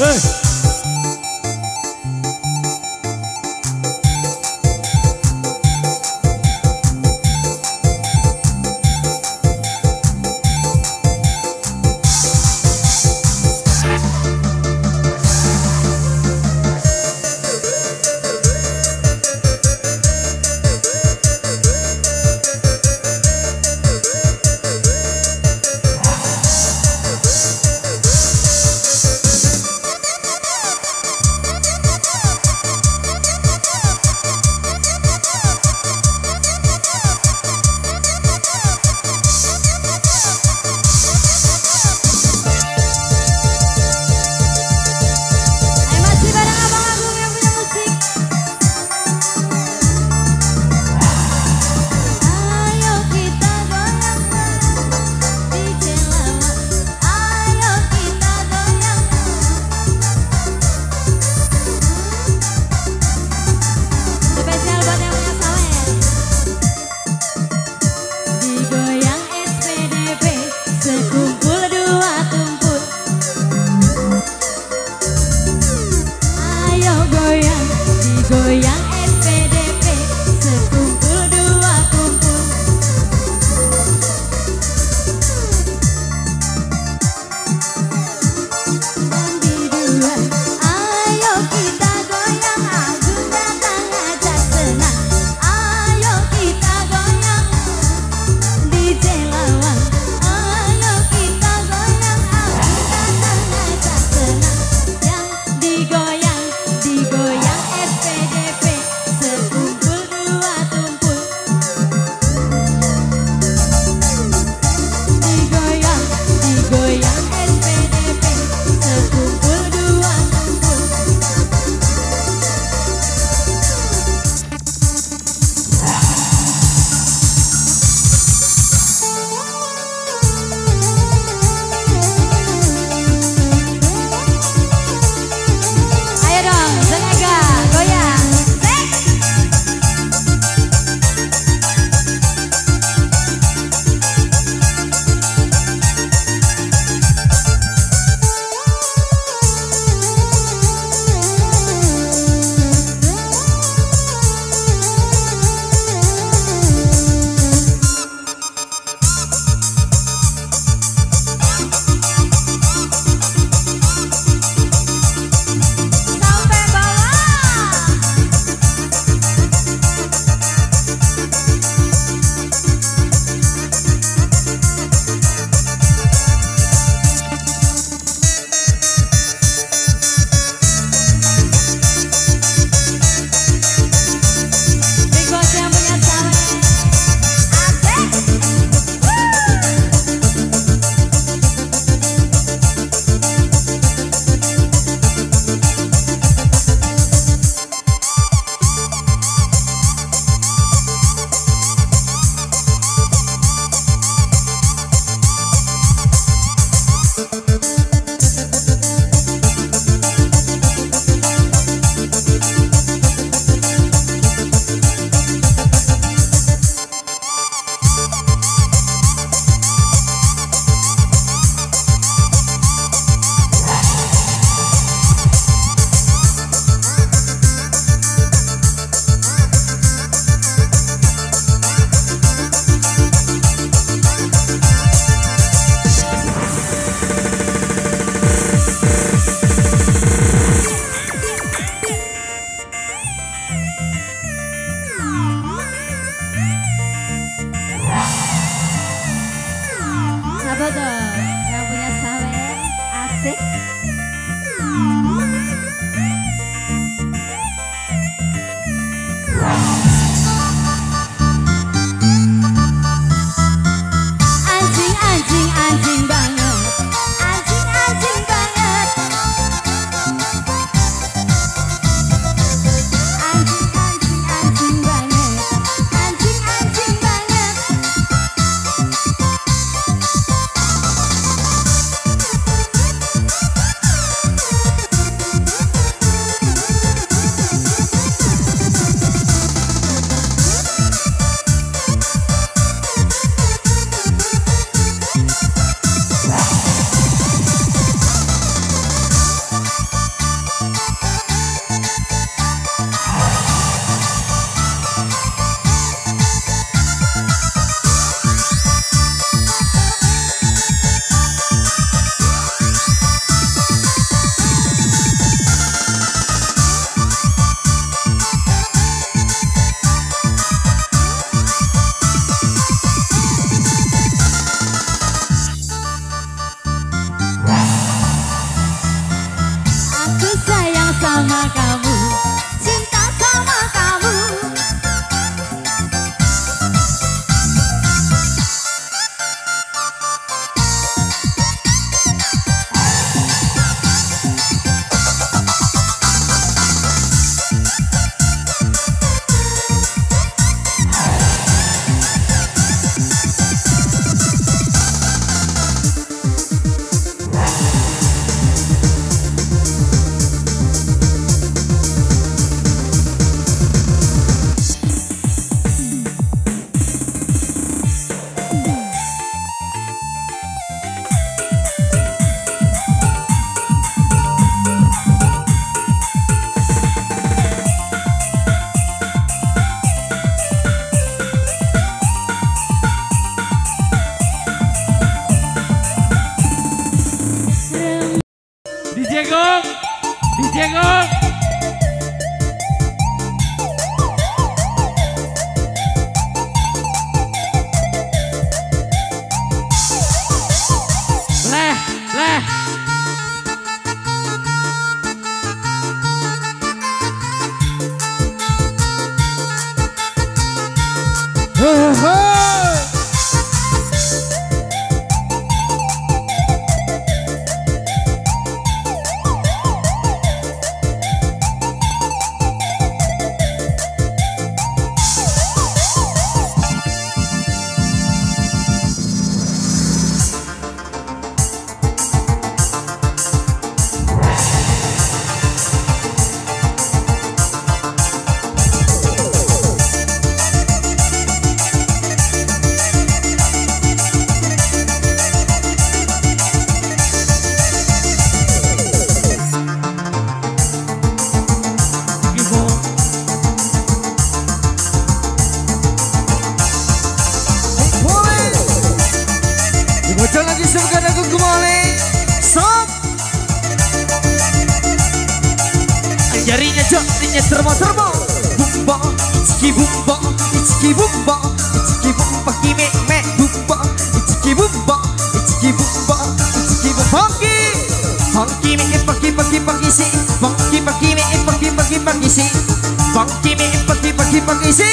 嗯 Rinya termo-termo Bumba Ichiki bumba Ichiki bumba Ichiki bumba Kime me bumba. Ichiki bumba Ichiki bumba Ichiki bumba. Funky! Funky me pagi pagi pagi si. Funky pagi me pagi pagi pagi si. Funky me pagi pagi pagi si.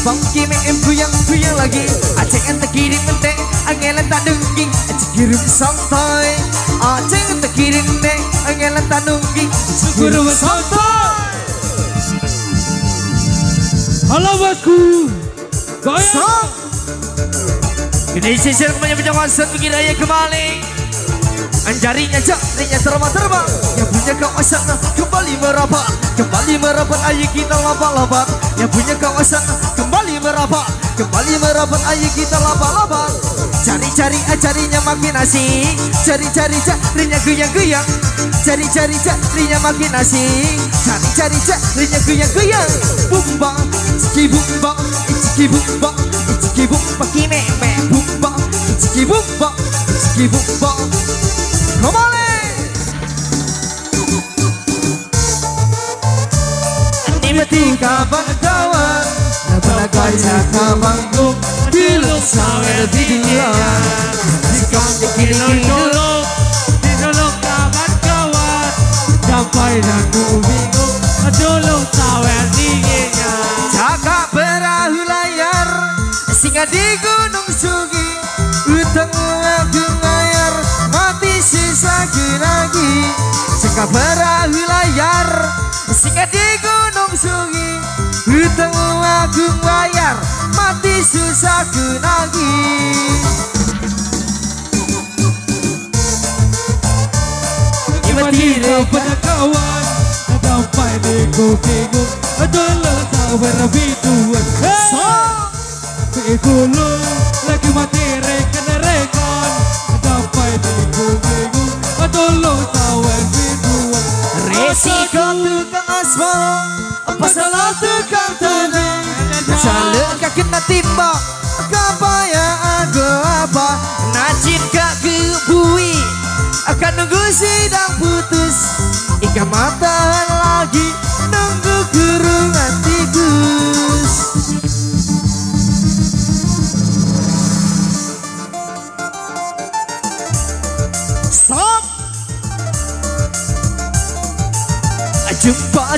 Funky me buyang buyang lagi. Aceh ente kiri mente Angelan tak dungging Aceh kirim santai Aceh ente kiri mente Angelan tak Aceh kirim santai Halo bosku. Goyang. Song Ini sisir kemudian penjagaan set bikin raya kembali. Anjarinya jarinya terbang-terbang Yang punya kawasan kembali merapat Kembali merapat ayo kita lapak-lapak Yang punya kawasan kembali merapat Kembali merapat ayo kita lapak-lapak Cari-cari jarinya makin asik Cari-cari jarinya goyang-goyang Cari-cari jarinya makin asik Cari-cari jarinya goyang-goyang Bumba, ichiki bumba, ichiki bumba Ichiki bumba, kime me bumba Ichiki bumba, ichiki bumba. Kembali Tiba-tiba kawan Pada kaca manggung Diluk sawer di dunia Jika kiri Tolong, tolong kawan-kawan. Sampai aku bingung. Tolong sawer dinginnya. Jaga perahu layar Singa di gunung sugi Utang lagu layar Mati sisa lagi Jaga perahu layar Singa di gunung sugi Utang lagu layar Mati susah lagi Tiba-tiba pada kawan. Sampai bingung bingung. Tolong sawer bituan. Pikulo lagi mati Resiko tukang aspal Apa salah tukang tanah. Salah kak kena timba Apa ya aku apa? Najib kak kebui Akan nunggu sidang putus. Ikan mata lagi Nunggu kurungan tikus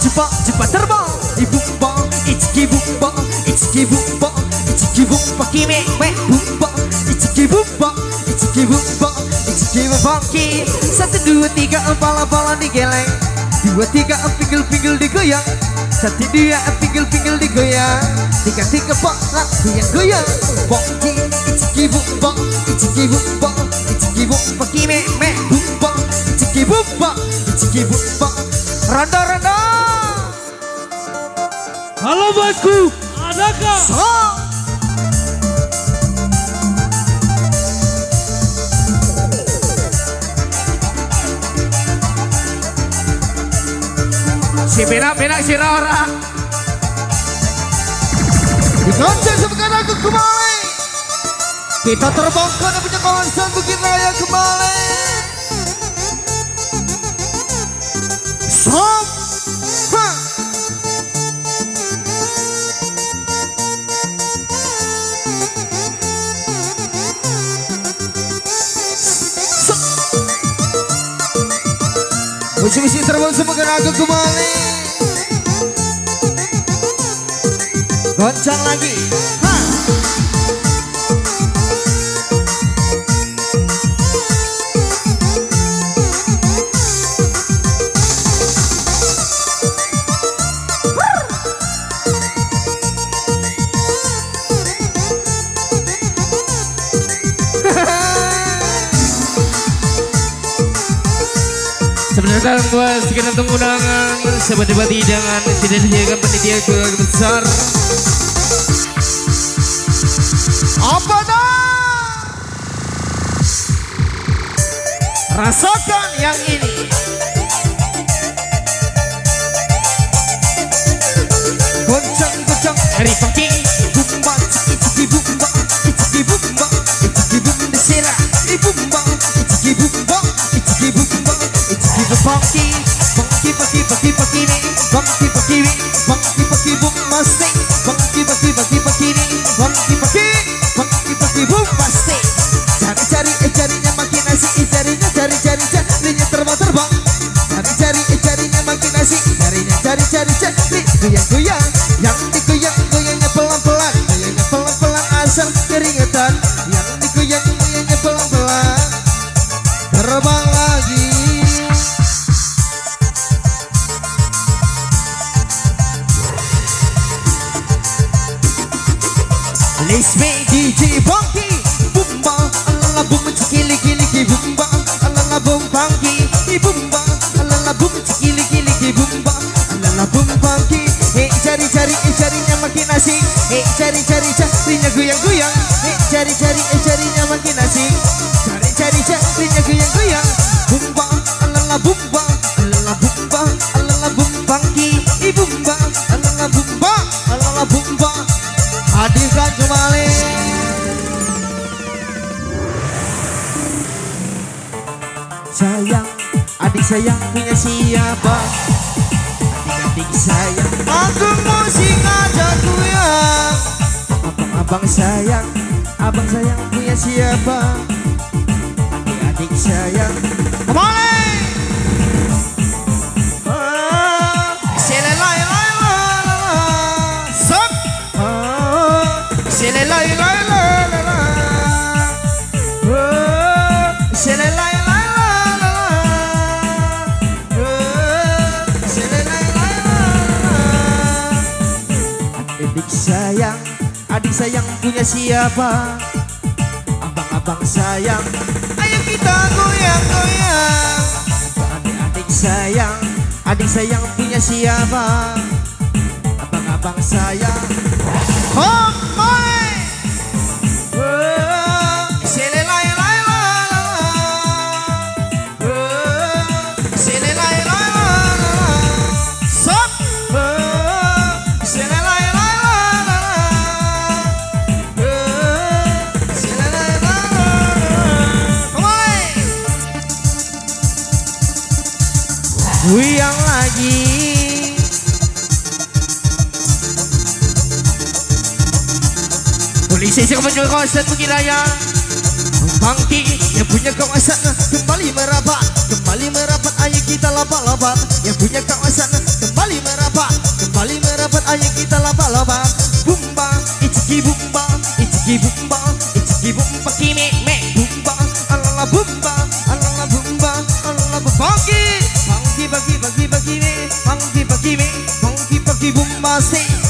Jumpa, jumpa, terbang Ibu bang, ichiki bumba Ichiki bumba, ichiki bumba Kime, me, bumba Ichiki bumba, ichiki bumba Ichiki bumba Satu, dua, tiga, empal-empalan digeleng Dua, tiga, pinggul-pinggul digoyang Satu, dua, pinggul-pinggul digoyang Tiga, tiga, pala, goyang-goyang Funky, ichiki bumba Ichiki bumba, ichiki bumba Kime, me, bumba Ichiki bumba, ichiki bumba Rondo, rondo Halo bosku, adakah? Song Si berak-berak si Rora. Digonceng sepekan aku kembali. Kita terbang ke punya kawasan Bukit Raya kembali. Stop Musim-musim terbang sepekan aku kembali. Goncang lagi Hah. Sebenarnya dalam buat sekitar undangan Sebuah hidangan Tidak disediakan panitia keluarga besar Apa dah? Rasakan yang ini. Goncang goncang dari funky Funky, funky, funky, funky me Funky, funky me Funky, funky, cari cari carinya goyang goyang Hey cari cari eh carinya makin asik Cari cari carinya goyang goyang Bumba Alala bumba Alala bumba Alala bum funky Ki bumba Alala bumba Alala bumba Hadirkan kembali Sayang, adik sayang punya siapa? Adik-adik sayang Aku musik goyang Abang-abang sayang, abang sayang punya siapa? Adik-adik sayang Ah. Ah. Ah. Ah. Adik sayang, adik sayang punya siapa? Abang-abang sayang, ayo kita goyang-goyang. Adik-adik sayang, adik sayang punya siapa? Abang-abang sayang. Oh. Oh, Goyang lagi. Polisi yang menjual kawasan Bukit Raya. Bangki yang punya kawasan kembali merapat. Kembali merapat ayo kita lapak-lapak Yang punya kawasan kembali merapat. Kembali merapat ayo kita lapak-lapak Bumba, ichiki bumba, ichiki bumba Ichiki bumba kimi me bumba. Alala bumba, alala bumba, alala bumba. Bangki, me Bangki bagi me,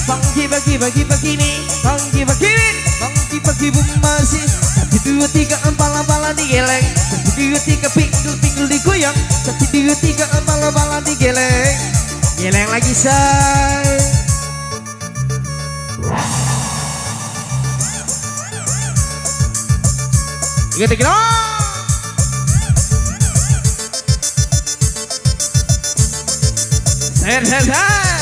bangki bagi bagi me Bangki bagi me, bangki bagi bumba se Satu dua tiga empala empala digeleng Satu dua tiga pinggul pinggul digoyang Satu dua tiga empala empala digeleng Geleng lagi say. Ingat kita and has had.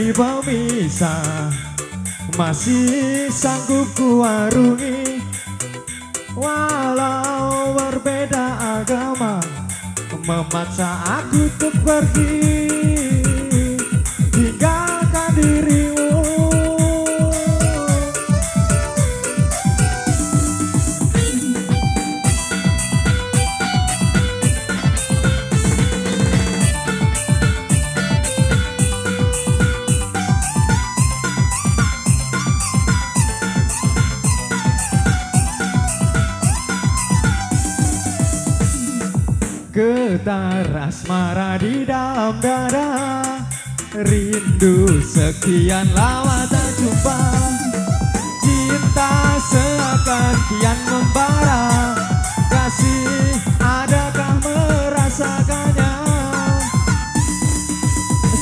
Jadi pemisah Masih sanggup ku arungi Walau berbeda agama Memaksa aku untuk pergi Getar asmara di dalam dada. Rindu sekian lama tak jumpa. Cinta seakan kian membara. Kasih adakah merasakannya?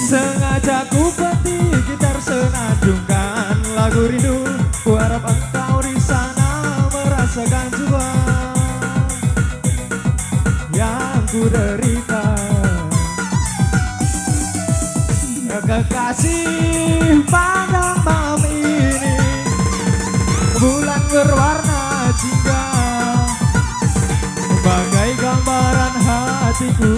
Sengaja ku petik gitar senandungkan lagu rindu Kekasih pada malam ini. Bulan berwarna jingga. Bagai gambaran hatiku